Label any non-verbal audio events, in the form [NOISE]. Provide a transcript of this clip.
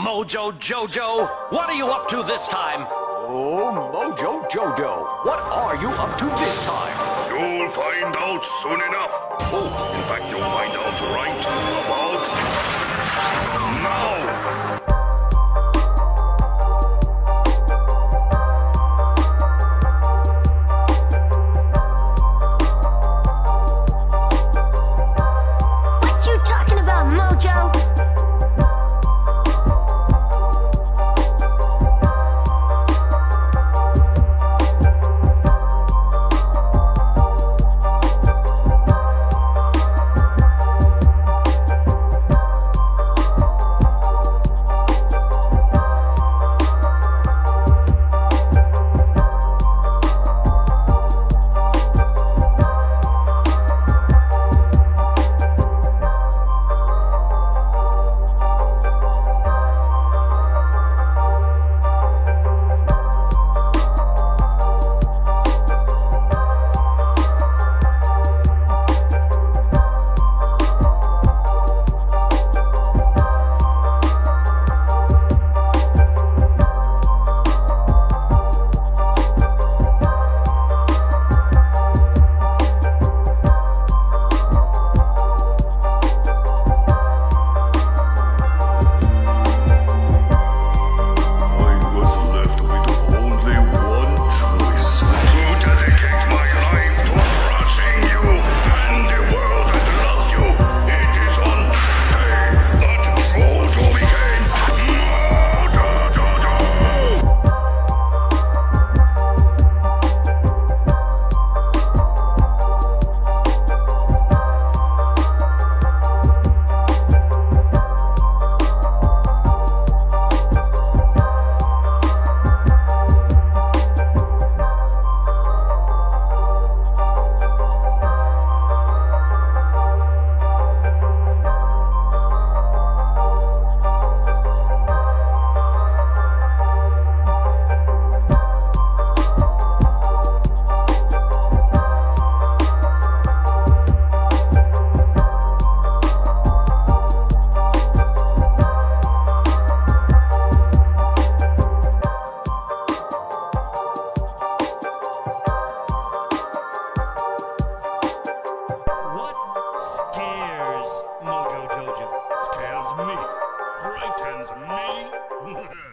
Mojo Jojo, what are you up to this time? Oh, Mojo Jojo, what are you up to this time? You'll find out soon enough. Oh, in fact, you'll find out right about now. frightens me. [LAUGHS]